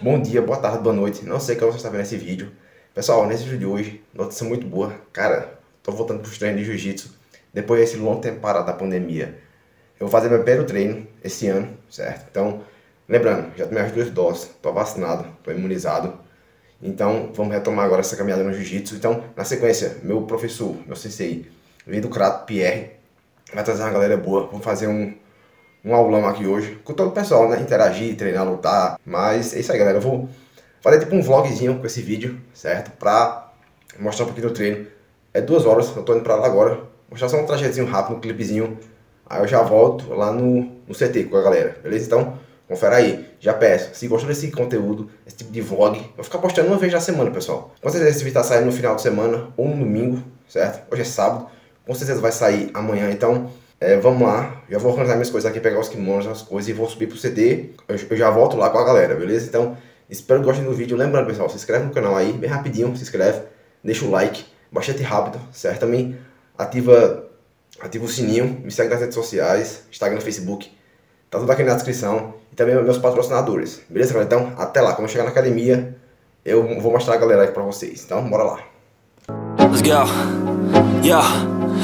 Bom dia, boa tarde, boa noite. Não sei quando você está vendo esse vídeo. Pessoal, nesse vídeo de hoje, notícia muito boa. Cara, tô voltando pro treino de jiu-jitsu depois desse longo tempo parado da pandemia. Eu vou fazer meu primeiro treino esse ano, certo? Então, lembrando, já tomei as duas doses, tô vacinado, tô imunizado. Então, vamos retomar agora essa caminhada no jiu-jitsu. Então, na sequência, meu professor, meu sensei, vem do Crato Pierre, vai trazer uma galera boa. Vamos fazer um um aulão aqui hoje com todo o pessoal, né? Interagir, treinar, lutar. Mas é isso aí, galera. Eu vou fazer tipo um vlogzinho com esse vídeo, certo? Pra mostrar um pouquinho do treino. É duas horas, eu tô indo pra lá agora. Mostrar só um trajetinho rápido, um clipezinho. Aí eu já volto lá no, no CT com a galera, beleza? Então, confere aí. Já peço, se gostou desse conteúdo, esse tipo de vlog, eu vou ficar postando uma vez na semana, pessoal. Com certeza esse vídeo tá saindo no final de semana ou no domingo, certo? Hoje é sábado. Com certeza vai sair amanhã, então é, vamos lá, já vou organizar minhas coisas aqui, pegar os kimonos, as coisas e vou subir pro CD. Eu, eu, já volto lá com a galera, beleza? Então, espero que gostem do vídeo. Lembrando, pessoal, se inscreve no canal aí, bem rapidinho, se inscreve, deixa o like, bastante rápido, certo? Também ativa, ativa o sininho, me segue nas redes sociais, Instagram, Facebook, tá tudo aqui na descrição. E também meus patrocinadores, beleza, galera? Então, até lá, quando chegar na academia, eu vou mostrar a galera aqui pra vocês. Então, bora lá. Let's go. Yeah.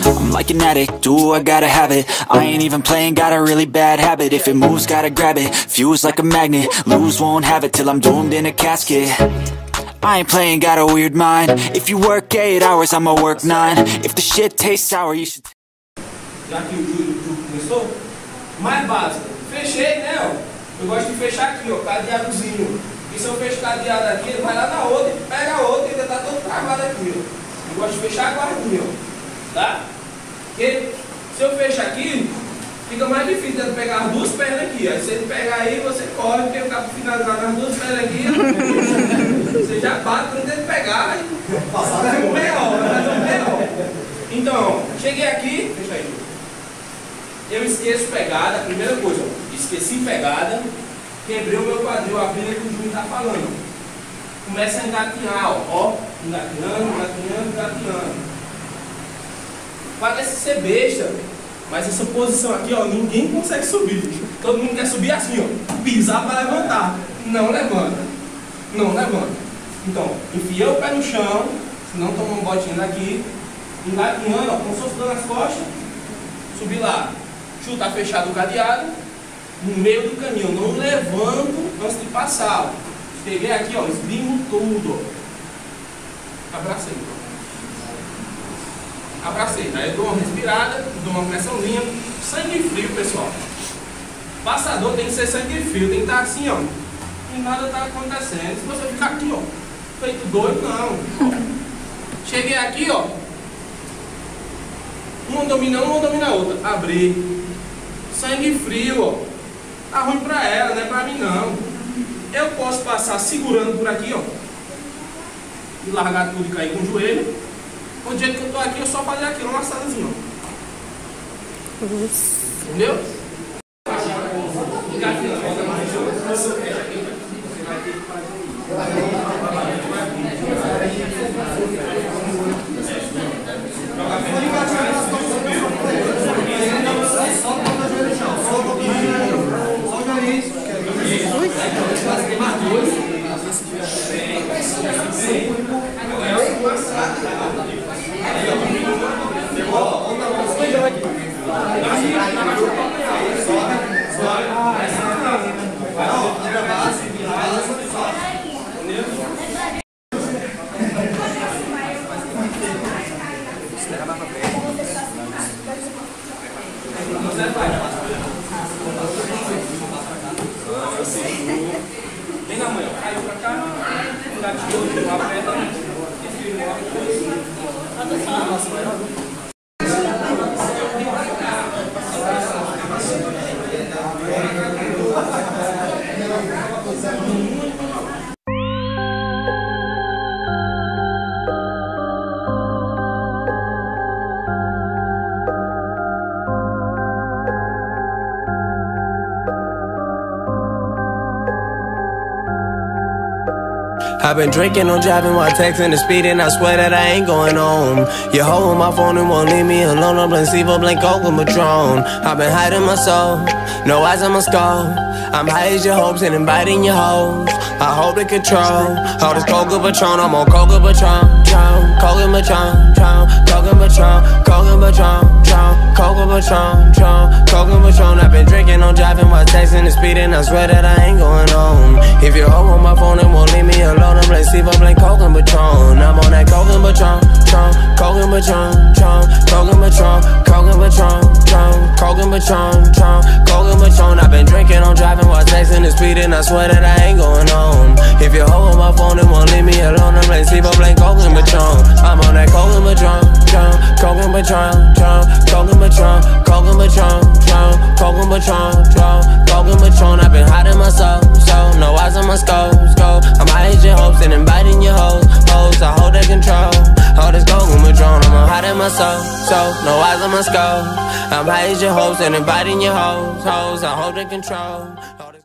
I'm like an addict, do I gotta have it? I ain't even playing, got a really bad habit. If it moves, gotta grab it, fuse like a magnet. Lose, won't have it till I'm doomed in a casket. I ain't playing, got a weird mind. If you work 8 hours, I'ma work 9 If the shit tastes sour, you should... Já que o Júlio começou, mais básico, fechei, né. Eu gosto de fechar aqui, ó, cadeadozinho. E se eu fecho cadeado aqui, ele vai lá na outra, pega a outra ó. Eu gosto de fechar a guardinha, ó. Tá? Porque se eu fechar aqui, fica mais difícil de pegar as duas pernas aqui. Aí você pegar aí, você corre, porque o cabo finalizar nas duas pernas aqui, você já bate quando ele pegar e passar um mais um meia hora. Então, cheguei aqui, fecha aí. Eu esqueço pegada, primeira coisa, esqueci pegada, quebrei o meu quadril, a venda que o Júnior está falando. Começa a engatinhar, ó, ó, engatinhando, engatinhando, engatinhando. Parece ser besta, mas essa posição aqui, ó, ninguém consegue subir. Todo mundo quer subir assim, ó, pisar para levantar. Não levanta. Não levanta. Então, enfia o pé no chão, se não toma um botinho daqui, engatinhando, ó, se fosse dando as costas, subir lá. Chuta fechado o cadeado, no meio do caminho, não levanto antes de passar. Ó. Cheguei aqui, ó, esgrimo tudo. Abracei abracei. Aí eu dou uma respirada, dou uma pressãozinha. Sangue frio, pessoal. Passador tem que ser sangue frio, tem que estar assim, ó. E nada está acontecendo. Se você ficar aqui, ó, feito doido, não. Cheguei aqui, ó. Uma domina uma domina a outra. Abri. Sangue frio, ó. Tá ruim pra ela, não é pra mim não. Eu posso passar segurando por aqui, ó. E largar tudo e cair com o joelho o jeito que eu tô aqui, eu só fazer aqui, uma massadazinha, ó. Entendeu? Vem na I've been drinking, on driving while texting and speeding. I swear that I ain't going home. You holding my phone and won't leave me alone. I'm blank blank Coke and Patron. I've been hiding my soul, no eyes on my skull. I'm high as your hopes and inviting your hoes. I hope to control all this Coca Patron. I'm on Coca Patron, Patron, Coca Patron, Patron, Coca Patron, Coca Patron, Patron, Coca Patron, Patron, Coca Patron. I've been drinking, on driving while texting and speeding. I swear that I ain't going home. If you're on my phone and won't leave me alone, I'm like Steve, I'm like and Patron. I'm on that and Patron, Coke and Patron, Coke and Patron, and Patron, Coke and Patron, Patron, while texting and. I swear that I ain't going home. If you're on my phone and won't leave me alone, I'm like Steve, I'm like Coke and Patron. I'm on that Coke and Patron, Patron, Coke and Patron, Patron, Coke and Patron, Coke and Patron, Patron, Coke and Patron, Patron, Coke and Patron. I've been hiding my soul, so no eyes on my skull, skull. I'm hiding your hopes and inviting your hoes, hoes. I hold that control. All this gold and Patron, I'm hiding my soul, so no eyes on my skull. I'm hiding your hopes and inviting your hoes, hoes. I hold that control.